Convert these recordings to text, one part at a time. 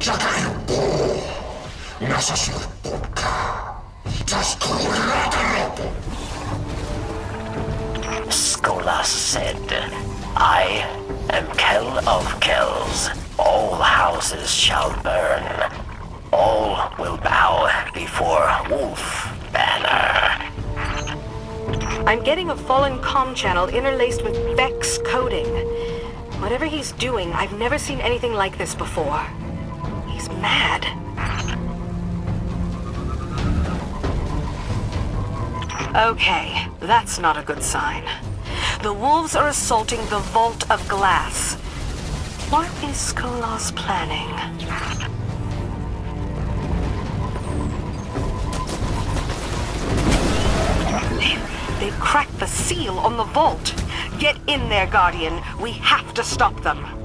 Czekaj, bu! Nasa. Czas kurlata robu. Skolas said, I am Kell of Kells. All houses shall burn. All will bow before Wolf Banner. I'm getting a fallen comm channel interlaced with Vex coding. Whatever he's doing, I've never seen anything like this before. He's mad. Okay, that's not a good sign. The wolves are assaulting the Vault of Glass. What is Skolas planning? They've cracked the seal on the vault. Get in there, Guardian. We have to stop them.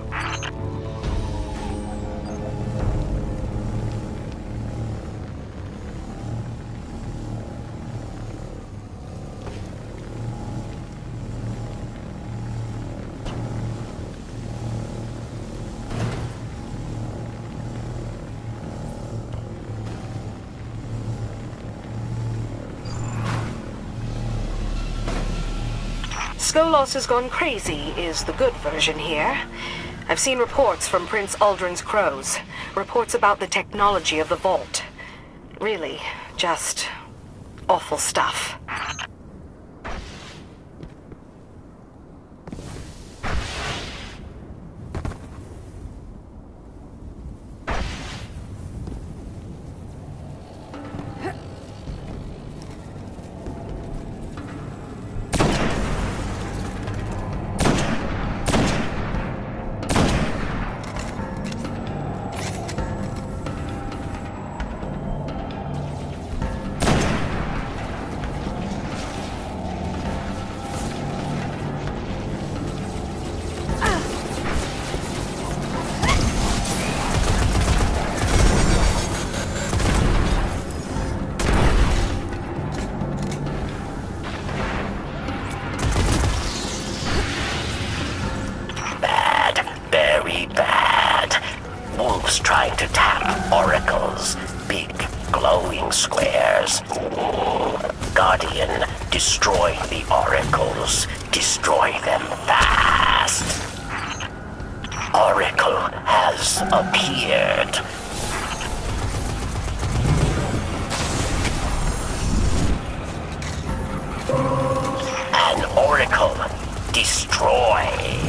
Skolas has gone crazy is the good version here. I've seen reports from Prince Uldren's crows. Reports about the technology of the vault. Really, just awful stuff. Glowing squares. Guardian, destroy the oracles. Destroy them fast. Oracle has appeared. An oracle. Destroy.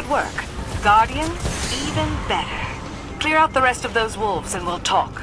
Good work. Guardian, even better. Clear out the rest of those wolves and we'll talk.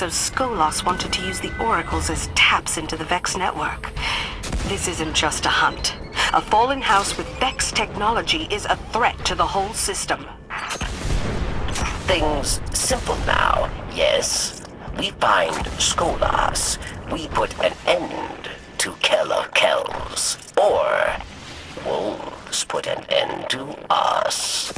So Skolas wanted to use the oracles as taps into the Vex network. This isn't just a hunt. A fallen house with Vex technology is a threat to the whole system. Things simple now, yes? We find Skolas. We put an end to Kell of Kells. Or wolves put an end to us.